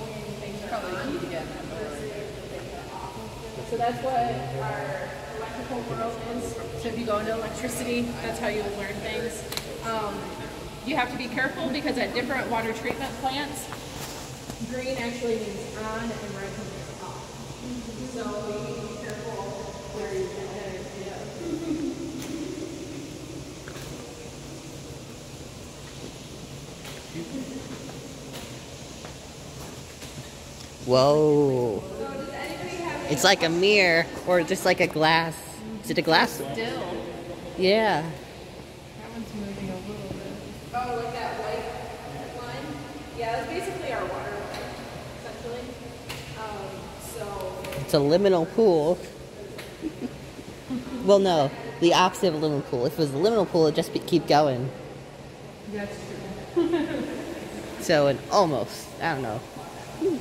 when things are off. So that's what our electrical world is. So if you go into electricity, that's how you learn things. Um, you have to be careful because at different water treatment plants, green actually means on and red means off. So you need to be careful where you get energy. Whoa. So does anybody have It's like a mirror or just like a glass. Is it a glass? still? Yeah. That one's moving a little bit. Oh, like that white line? Yeah, that's basically our water line, essentially. Um, so It's a liminal pool. well, no. The opposite of a liminal pool. If it was a liminal pool, it'd just be, keep going. That's true. So, an almost. I don't know. the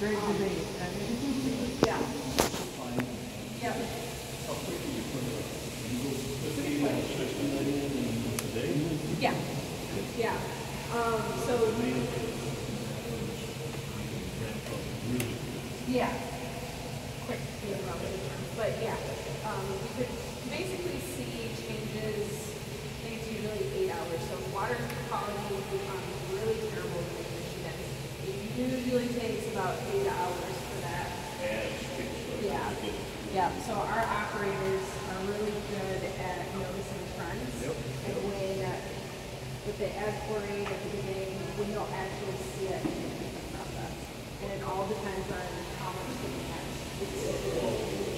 great Yeah. Yeah. Yeah. Yeah. Um, so. Yeah. Quick, but yeah, um, could basically see changes, I think it's usually eight hours, so water quality becomes really terrible in the Michigan. It usually takes about eight hours for that. Yeah, yeah, so our operators are really good at noticing trends. And when, uh, if they add chlorine at the beginning, we don't actually see it in the process. And it all depends on how much they have.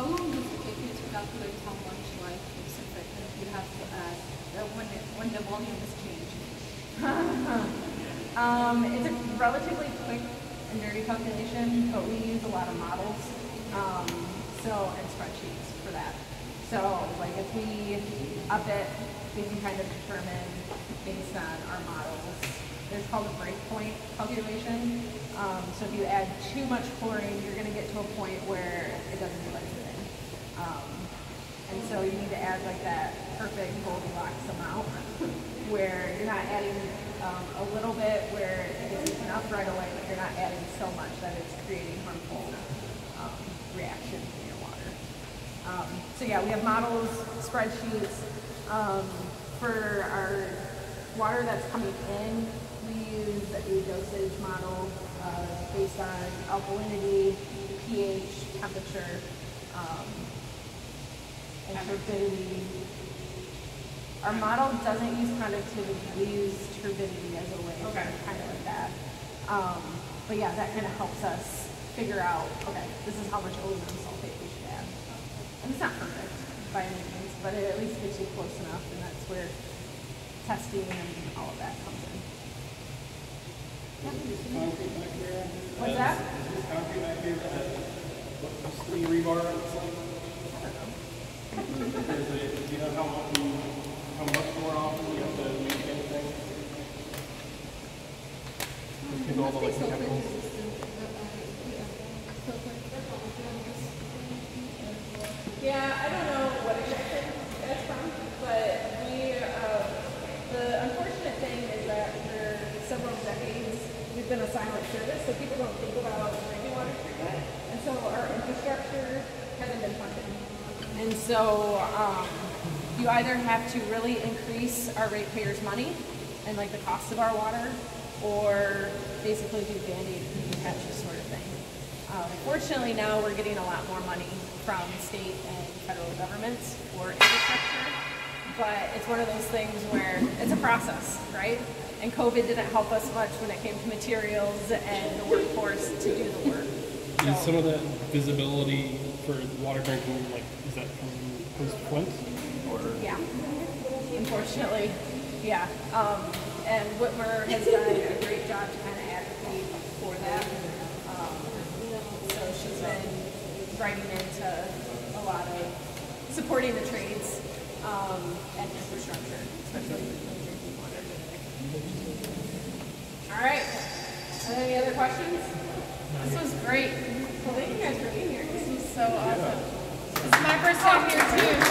How long does it take you to calculate how much like disinfectant you have to add uh, when, it, when the volume is changed? um, it's a relatively quick and dirty calculation, but we use a lot of models um, so and spreadsheets for that. So like if we up it, we can kind of determine based on our models. It's called a breakpoint calculation. Um, so if you add too much chlorine, you're going to get to a point where it doesn't do anything. Um, and so you need to add like that perfect Goldilocks amount where you're not adding um, a little bit where it gets enough right away, but you're not adding so much that it's creating harmful um, reactions in your water. Um, so yeah, we have models, spreadsheets. Um, for our water that's coming in, we use a dosage model uh, based on alkalinity, pH, temperature, um, and turbidity. Our model doesn't use conductivity, we use turbidity as a way, Okay. kind of like that. Um, but yeah, that kind of helps us figure out, okay, this is how much aluminum sulfate we should add. And it's not perfect by any means, but it at least gets you close enough, and that's where testing and all of that comes in. concrete back there? What's that? Is this concrete back here, what, this three rebar looks like? Is it, do you know how often, how much more often you have to make anything? Because all the like chemicals. Yeah, I don't know what exactly that's from, but we, uh, the unfortunate thing is that for several decades, we've been a silent service, so people don't think about drinking water treatment. And so our infrastructure hasn't been funded. And so, um, you either have to really increase our ratepayers' money and like the cost of our water, or basically do Band-Aid and patches sort of thing. Um, fortunately, now we're getting a lot more money from state and federal governments for infrastructure, but it's one of those things where it's a process, right? And COVID didn't help us much when it came to materials and the workforce to do the work. Is some of that visibility for water drinking, like, is that from post Flint? Or Yeah, unfortunately, yeah. Um, and Whitmer has done a great job to kind of advocate for that. Um, so she's been writing into a lot of supporting the trades um, and infrastructure, especially drinking water. All right. Any other questions? This was great. Well, thank you guys for being here. This was so awesome. This is my first time here too,